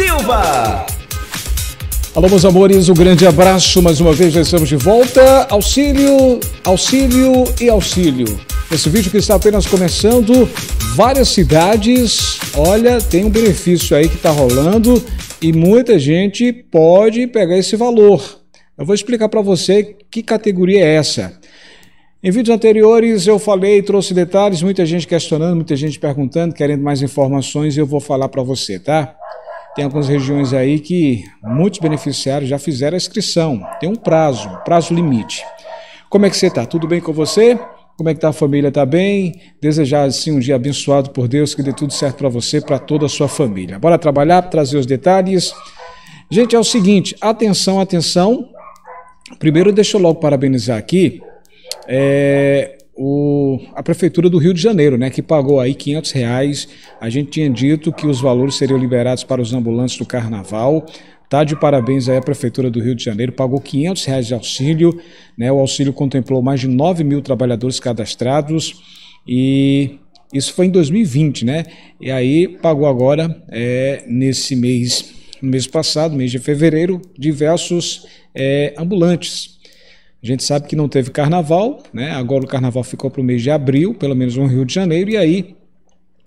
Silva. Alô, meus amores, um grande abraço. Mais uma vez, já estamos de volta. Auxílio, auxílio e auxílio. Esse vídeo que está apenas começando, várias cidades, olha, tem um benefício aí que está rolando e muita gente pode pegar esse valor. Eu vou explicar para você que categoria é essa. Em vídeos anteriores eu falei, trouxe detalhes, muita gente questionando, muita gente perguntando, querendo mais informações eu vou falar para você, tá? Tem algumas regiões aí que muitos beneficiários já fizeram a inscrição, tem um prazo, prazo limite. Como é que você está? Tudo bem com você? Como é que tá a família? Tá bem? Desejar assim um dia abençoado por Deus, que dê tudo certo para você, para toda a sua família. Bora trabalhar, trazer os detalhes. Gente, é o seguinte, atenção, atenção. Primeiro, deixa eu logo parabenizar aqui é, o, a Prefeitura do Rio de Janeiro, né, que pagou aí 500 reais. A gente tinha dito que os valores seriam liberados para os ambulantes do Carnaval. Tá de parabéns aí a Prefeitura do Rio de Janeiro, pagou 500 reais de auxílio, né? O auxílio contemplou mais de 9 mil trabalhadores cadastrados e isso foi em 2020, né? E aí pagou agora, é, nesse mês, no mês passado, mês de fevereiro, diversos é, ambulantes. A gente sabe que não teve carnaval, né? Agora o carnaval ficou para o mês de abril, pelo menos no Rio de Janeiro, e aí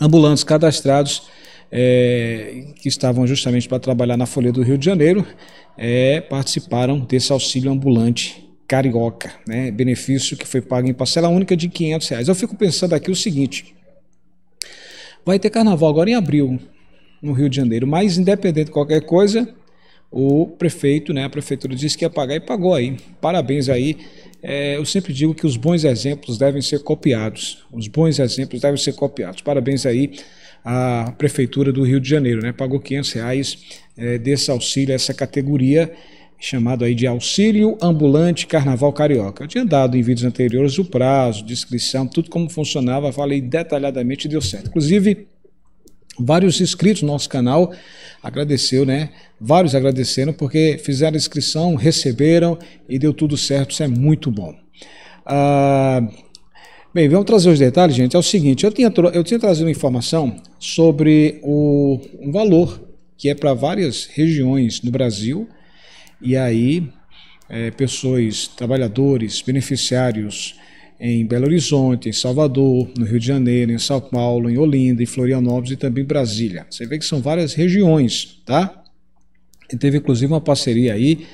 ambulantes cadastrados é, que estavam justamente para trabalhar na Folha do Rio de Janeiro, é, participaram desse auxílio ambulante carioca, né? benefício que foi pago em parcela única de 500 reais. Eu fico pensando aqui o seguinte, vai ter carnaval agora em abril no Rio de Janeiro, mas independente de qualquer coisa, o prefeito, né, a prefeitura disse que ia pagar e pagou aí. Parabéns aí. É, eu sempre digo que os bons exemplos devem ser copiados. Os bons exemplos devem ser copiados. Parabéns aí a Prefeitura do Rio de Janeiro, né? Pagou 500 reais é, desse auxílio, essa categoria chamado aí de auxílio ambulante Carnaval Carioca. Eu tinha dado em vídeos anteriores o prazo, descrição, tudo como funcionava, falei detalhadamente e deu certo. Inclusive, vários inscritos no nosso canal agradeceu, né? Vários agradeceram porque fizeram inscrição, receberam e deu tudo certo, isso é muito bom. Ah, Bem, vamos trazer os detalhes, gente. É o seguinte, eu tinha, eu tinha trazido informação sobre o, um valor que é para várias regiões no Brasil, e aí é, pessoas, trabalhadores, beneficiários em Belo Horizonte, em Salvador, no Rio de Janeiro, em São Paulo, em Olinda, em Florianópolis e também Brasília. Você vê que são várias regiões, tá? E teve inclusive uma parceria aí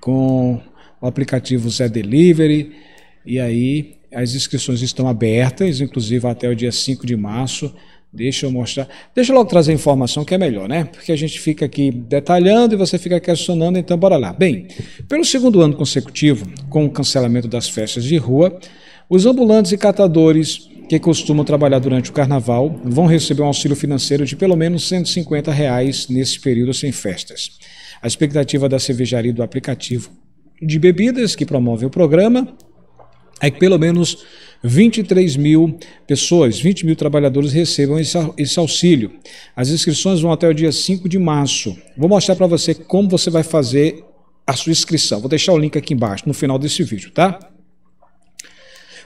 com o aplicativo Zé Delivery, e aí as inscrições estão abertas, inclusive até o dia 5 de março. Deixa eu mostrar. Deixa eu logo trazer a informação que é melhor, né? Porque a gente fica aqui detalhando e você fica questionando, então bora lá. Bem, pelo segundo ano consecutivo, com o cancelamento das festas de rua, os ambulantes e catadores que costumam trabalhar durante o carnaval vão receber um auxílio financeiro de pelo menos 150 reais nesse período sem festas. A expectativa da cervejaria do aplicativo de bebidas que promove o programa é que pelo menos 23 mil pessoas, 20 mil trabalhadores recebam esse auxílio. As inscrições vão até o dia 5 de março. Vou mostrar para você como você vai fazer a sua inscrição. Vou deixar o link aqui embaixo no final desse vídeo, tá?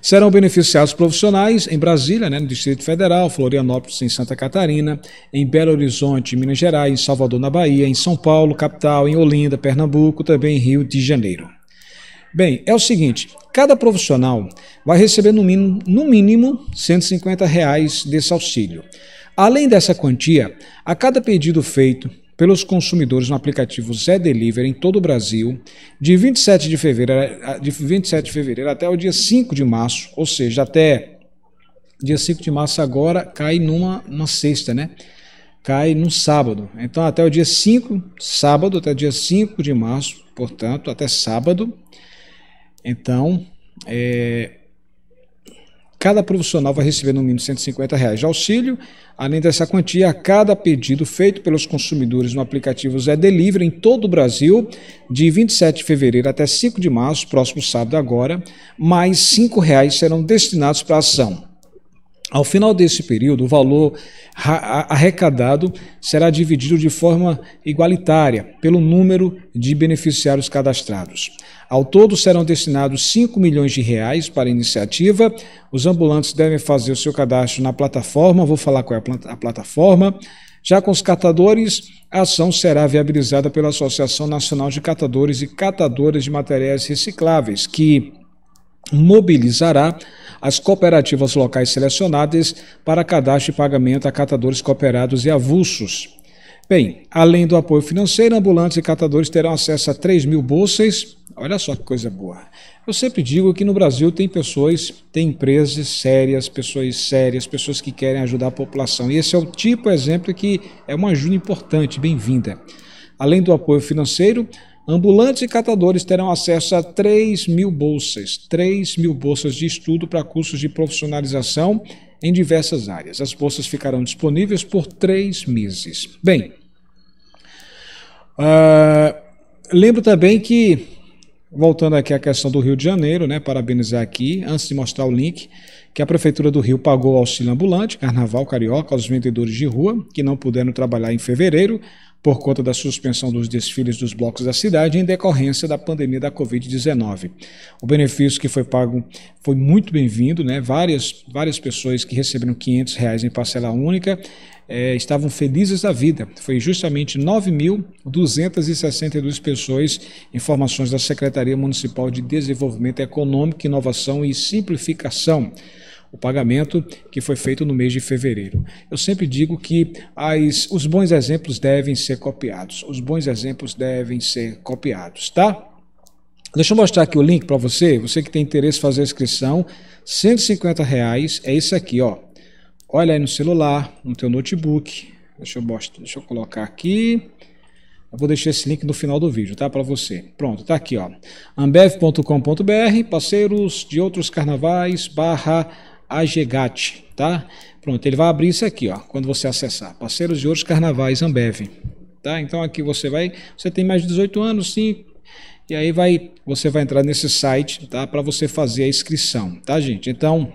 Serão beneficiados profissionais em Brasília, né, no Distrito Federal, Florianópolis, em Santa Catarina, em Belo Horizonte, Minas Gerais, em Salvador, na Bahia, em São Paulo, capital, em Olinda, Pernambuco, também em Rio de Janeiro. Bem, é o seguinte, cada profissional vai receber no mínimo, no mínimo 150 reais desse auxílio. Além dessa quantia, a cada pedido feito pelos consumidores no aplicativo Zé Delivery em todo o Brasil, de 27 de fevereiro, de 27 de fevereiro até o dia 5 de março, ou seja, até dia 5 de março agora cai numa, numa sexta, né? Cai no sábado. Então, até o dia 5, sábado, até dia 5 de março, portanto, até sábado, então, é, cada profissional vai receber no mínimo 150 reais de auxílio. Além dessa quantia, a cada pedido feito pelos consumidores no aplicativo Zé Delivery em todo o Brasil, de 27 de fevereiro até 5 de março, próximo sábado agora, mais R$ reais serão destinados para a ação. Ao final desse período, o valor arrecadado será dividido de forma igualitária pelo número de beneficiários cadastrados. Ao todo serão destinados 5 milhões de reais para a iniciativa. Os ambulantes devem fazer o seu cadastro na plataforma, vou falar qual é a plataforma, Já com os catadores, a ação será viabilizada pela Associação Nacional de Catadores e Catadoras de Materiais Recicláveis, que mobilizará as cooperativas locais selecionadas para cadastro e pagamento a catadores cooperados e avulsos. Bem, além do apoio financeiro, ambulantes e catadores terão acesso a 3 mil bolsas. Olha só que coisa boa. Eu sempre digo que no Brasil tem pessoas, tem empresas sérias, pessoas sérias, pessoas que querem ajudar a população. E esse é o tipo de exemplo que é uma ajuda importante, bem-vinda. Além do apoio financeiro, Ambulantes e catadores terão acesso a 3 mil bolsas, 3 mil bolsas de estudo para cursos de profissionalização em diversas áreas. As bolsas ficarão disponíveis por três meses. Bem, uh, lembro também que, voltando aqui à questão do Rio de Janeiro, né, parabenizar aqui, antes de mostrar o link, que a Prefeitura do Rio pagou auxílio ambulante, carnaval carioca, aos vendedores de rua que não puderam trabalhar em fevereiro por conta da suspensão dos desfiles dos blocos da cidade em decorrência da pandemia da Covid-19. O benefício que foi pago foi muito bem-vindo, né? Várias, várias pessoas que receberam 500 reais em parcela única é, estavam felizes da vida. Foi justamente 9.262 pessoas, informações da Secretaria Municipal de Desenvolvimento Econômico, Inovação e Simplificação o pagamento que foi feito no mês de fevereiro. Eu sempre digo que as, os bons exemplos devem ser copiados. Os bons exemplos devem ser copiados, tá? Deixa eu mostrar aqui o link para você, você que tem interesse em fazer a inscrição, 150 reais, é isso aqui, ó. Olha aí no celular, no teu notebook. Deixa eu mostrar, deixa eu colocar aqui. Eu vou deixar esse link no final do vídeo, tá? Para você. Pronto, tá aqui, ó. ambev.com.br, parceiros de outros carnavais, barra Agegat, tá? Pronto, ele vai abrir isso aqui, ó, quando você acessar. Parceiros de outros carnavais Ambev, tá? Então aqui você vai, você tem mais de 18 anos, sim, e aí vai, você vai entrar nesse site, tá? Para você fazer a inscrição, tá, gente? Então,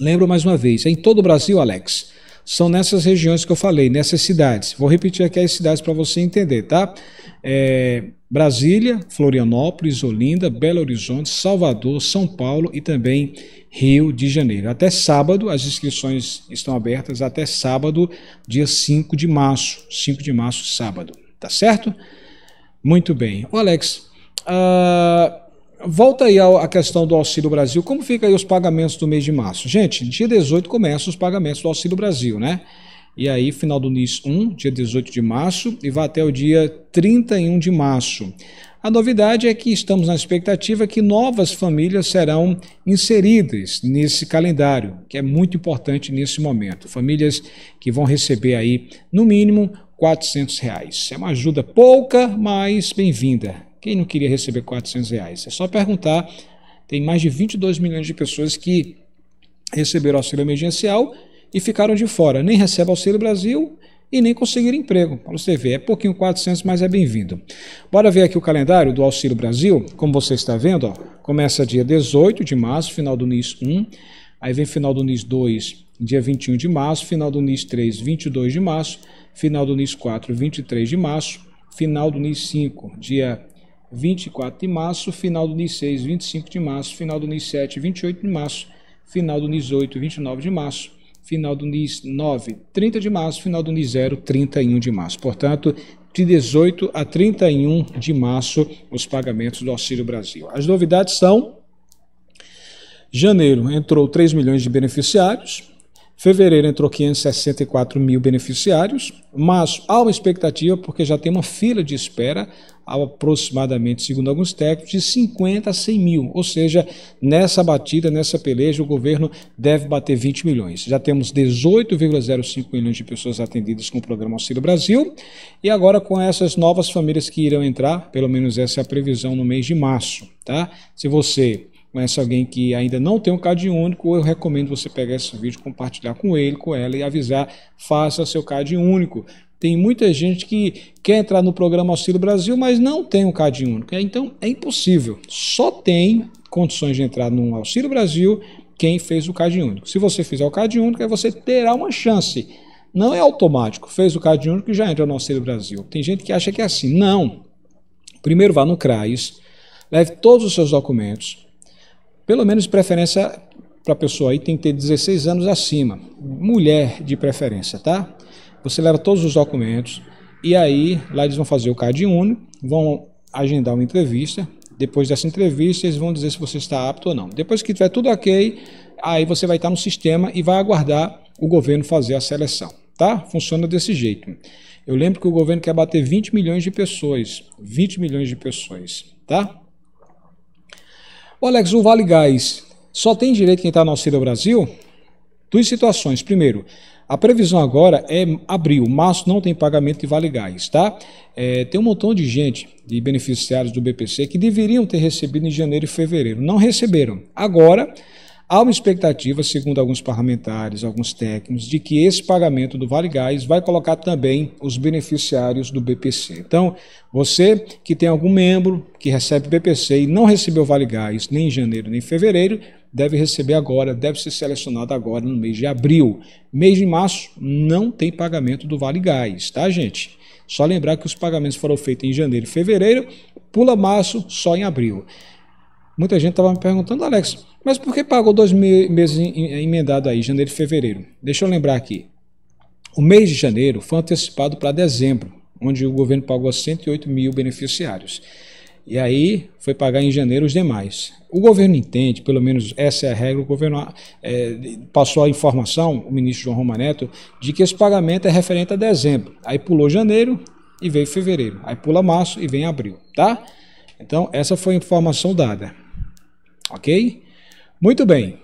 lembro mais uma vez, é em todo o Brasil, Alex, são nessas regiões que eu falei, nessas cidades. Vou repetir aqui as cidades para você entender, tá? É, Brasília, Florianópolis, Olinda, Belo Horizonte, Salvador, São Paulo e também Rio de Janeiro. Até sábado, as inscrições estão abertas até sábado, dia 5 de março. 5 de março, sábado. Tá certo? Muito bem. Ô Alex, uh, volta aí à questão do Auxílio Brasil. Como fica aí os pagamentos do mês de março? Gente, dia 18 começam os pagamentos do Auxílio Brasil, né? E aí, final do NIS 1, dia 18 de março, e vai até o dia 31 de março. A novidade é que estamos na expectativa que novas famílias serão inseridas nesse calendário, que é muito importante nesse momento. Famílias que vão receber aí, no mínimo, 400 reais. É uma ajuda pouca, mas bem-vinda. Quem não queria receber 400 reais? É só perguntar. Tem mais de 22 milhões de pessoas que receberam auxílio emergencial e ficaram de fora. Nem recebe Auxílio Brasil e nem conseguir emprego. Para você ver, é pouquinho 400, mas é bem-vindo. Bora ver aqui o calendário do Auxílio Brasil. Como você está vendo, ó, começa dia 18 de março, final do NIS 1. Aí vem final do NIS 2, dia 21 de março. Final do NIS 3, 22 de março. Final do NIS 4, 23 de março. Final do NIS 5, dia 24 de março. Final do NIS 6, 25 de março. Final do NIS 7, 28 de março. Final do NIS 8, 29 de março final do NIS 9, 30 de março, final do NIS 0, 31 de março. Portanto, de 18 a 31 de março, os pagamentos do Auxílio Brasil. As novidades são: janeiro entrou 3 milhões de beneficiários, Fevereiro entrou 564 mil beneficiários, mas há uma expectativa, porque já tem uma fila de espera, aproximadamente, segundo alguns técnicos, de 50 a 100 mil. Ou seja, nessa batida, nessa peleja, o governo deve bater 20 milhões. Já temos 18,05 milhões de pessoas atendidas com o programa Auxílio Brasil, e agora com essas novas famílias que irão entrar, pelo menos essa é a previsão no mês de março. Tá? Se você conhece alguém que ainda não tem um CAD único, eu recomendo você pegar esse vídeo, compartilhar com ele, com ela e avisar, faça seu CAD único. Tem muita gente que quer entrar no programa Auxílio Brasil, mas não tem um CAD único. Então é impossível. Só tem condições de entrar no Auxílio Brasil quem fez o CAD único. Se você fizer o CAD único, você terá uma chance. Não é automático. Fez o CAD único e já entra no Auxílio Brasil. Tem gente que acha que é assim. Não. Primeiro vá no CRAS, leve todos os seus documentos, pelo menos de preferência para a pessoa aí tem que ter 16 anos acima. Mulher de preferência, tá? você leva todos os documentos e aí lá eles vão fazer o CAD único, vão agendar uma entrevista. Depois dessa entrevista, eles vão dizer se você está apto ou não. Depois que tiver tudo ok, aí você vai estar no sistema e vai aguardar o governo fazer a seleção, tá? Funciona desse jeito. Eu lembro que o governo quer bater 20 milhões de pessoas, 20 milhões de pessoas, tá? Alex, o Vale Gás só tem direito quem está no Auxílio Brasil? Duas situações. Primeiro, a previsão agora é abril, março não tem pagamento de Vale Gás, tá? É, tem um montão de gente, de beneficiários do BPC, que deveriam ter recebido em janeiro e fevereiro. Não receberam. Agora, Há uma expectativa, segundo alguns parlamentares, alguns técnicos, de que esse pagamento do Vale Gás vai colocar também os beneficiários do BPC. Então, você que tem algum membro que recebe BPC e não recebeu Vale Gás nem em janeiro nem em fevereiro, deve receber agora, deve ser selecionado agora no mês de abril. Mês de março não tem pagamento do Vale Gás, tá, gente? Só lembrar que os pagamentos foram feitos em janeiro e fevereiro, pula março só em abril. Muita gente estava me perguntando, Alex, mas por que pagou dois meses emendado aí, janeiro e fevereiro? Deixa eu lembrar aqui. O mês de janeiro foi antecipado para dezembro, onde o governo pagou a 108 mil beneficiários. E aí foi pagar em janeiro os demais. O governo entende, pelo menos essa é a regra, o governo é, passou a informação, o ministro João Romaneto, de que esse pagamento é referente a dezembro. Aí pulou janeiro e veio fevereiro. Aí pula março e vem abril, tá? Então, essa foi a informação dada. Ok? Muito bem.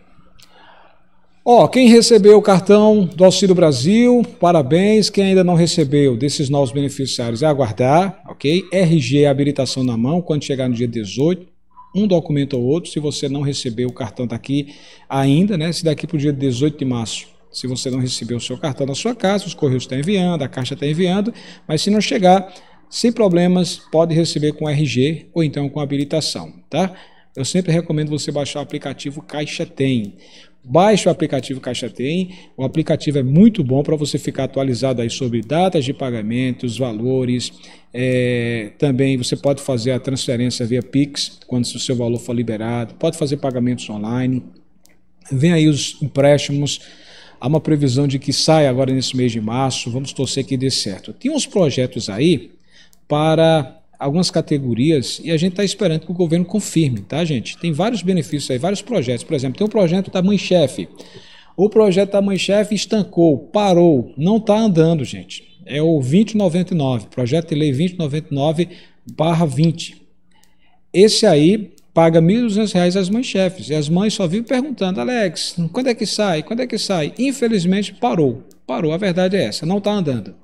Ó, quem recebeu o cartão do Auxílio Brasil, parabéns. Quem ainda não recebeu desses novos beneficiários é aguardar, ok? RG habilitação na mão quando chegar no dia 18, um documento ou outro. Se você não recebeu o cartão daqui ainda, né? Se daqui para o dia 18 de março, se você não recebeu o seu cartão na sua casa, os correios estão enviando, a caixa está enviando, mas se não chegar, sem problemas, pode receber com RG ou então com habilitação, tá? Eu sempre recomendo você baixar o aplicativo Caixa Tem. Baixe o aplicativo Caixa Tem. O aplicativo é muito bom para você ficar atualizado aí sobre datas de pagamentos, valores. É, também você pode fazer a transferência via Pix, quando o seu valor for liberado. Pode fazer pagamentos online. Vem aí os empréstimos. Há uma previsão de que saia agora nesse mês de março. Vamos torcer que dê certo. Tem uns projetos aí para algumas categorias e a gente está esperando que o governo confirme, tá, gente? Tem vários benefícios aí, vários projetos. Por exemplo, tem um projeto da Mãe Chefe. O projeto da Mãe Chefe estancou, parou, não está andando, gente. É o 2099, projeto de lei 2099/20. Esse aí paga R$ 1.200 às mães chefes. E as mães só vivem perguntando, Alex, quando é que sai? Quando é que sai? Infelizmente parou. Parou, a verdade é essa, não está andando.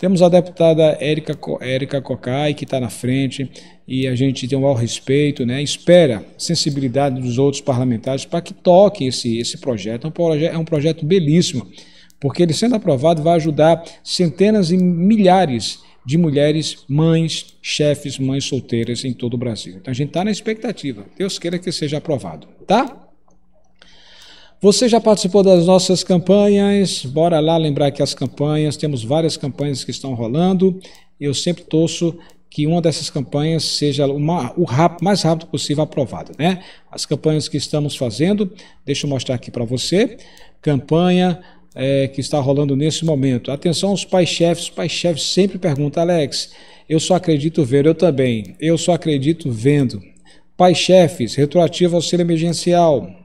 Temos a deputada Érica, Érica Cocai, que está na frente, e a gente tem um maior respeito, né? espera sensibilidade dos outros parlamentares para que toquem esse, esse projeto. É um, projeto. é um projeto belíssimo, porque ele sendo aprovado vai ajudar centenas e milhares de mulheres, mães, chefes, mães solteiras em todo o Brasil. Então a gente está na expectativa. Deus queira que seja aprovado, tá? Você já participou das nossas campanhas? Bora lá lembrar que as campanhas, temos várias campanhas que estão rolando. Eu sempre torço que uma dessas campanhas seja uma, o rápido, mais rápido possível aprovada. Né? As campanhas que estamos fazendo, deixa eu mostrar aqui para você. Campanha é, que está rolando nesse momento. Atenção aos pais-chefes. Os pais-chefes sempre perguntam, Alex, eu só acredito ver, eu também. Eu só acredito vendo. Pais-chefes, retroativo auxílio emergencial,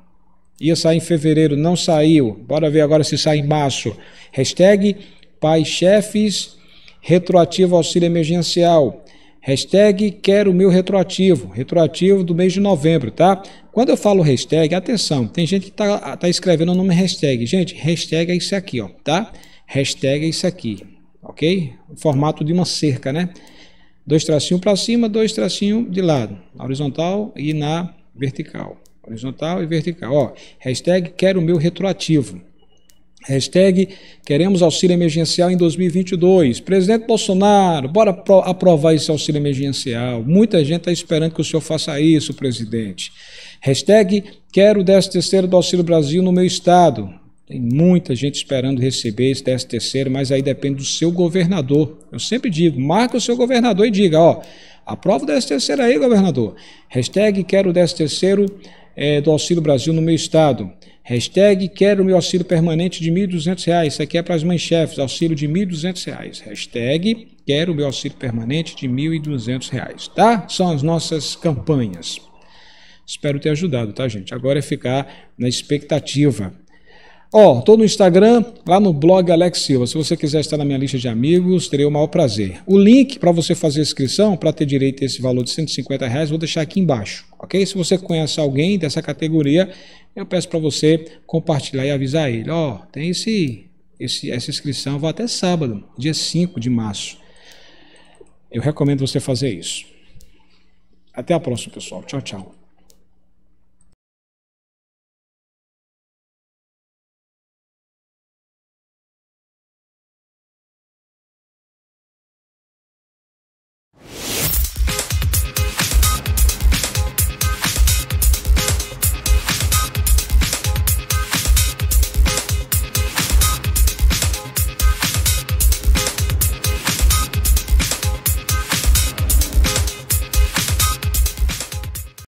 Ia sair em fevereiro, não saiu. Bora ver agora se sai em março. Hashtag Pai Chefes Retroativo Auxílio Emergencial. Hashtag quero o meu retroativo. Retroativo do mês de novembro, tá? Quando eu falo hashtag, atenção, tem gente que tá, tá escrevendo o nome hashtag. Gente, hashtag é isso aqui, ó, tá? Hashtag é isso aqui, ok? O formato de uma cerca, né? Dois tracinhos para cima, dois tracinhos de lado, horizontal e na vertical horizontal e vertical. Ó, hashtag quero o meu retroativo. Hashtag queremos auxílio emergencial em 2022. Presidente Bolsonaro, bora aprovar esse auxílio emergencial. Muita gente está esperando que o senhor faça isso, presidente. Hashtag quero o 13 terceiro do Auxílio Brasil no meu estado. Tem muita gente esperando receber esse 13 terceiro, mas aí depende do seu governador. Eu sempre digo, marca o seu governador e diga, ó, aprova o 13 terceiro aí, governador. Hashtag quero o 13 terceiro é, do Auxílio Brasil no meu estado. Hashtag quero meu auxílio permanente de R$ 1.200. Isso aqui é para as mães chefes, auxílio de R$ 1.200. Hashtag quero meu auxílio permanente de R$ 1.200. Tá? São as nossas campanhas. Espero ter ajudado, tá, gente? Agora é ficar na expectativa. Ó, oh, tô no Instagram, lá no blog Alex Silva. Se você quiser estar na minha lista de amigos, terei o maior prazer. O link para você fazer a inscrição, para ter direito a esse valor de 150 reais, vou deixar aqui embaixo, ok? Se você conhece alguém dessa categoria, eu peço para você compartilhar e avisar ele. Ó, oh, tem esse, esse, essa inscrição, vai até sábado, dia 5 de março. Eu recomendo você fazer isso. Até a próxima, pessoal. Tchau, tchau.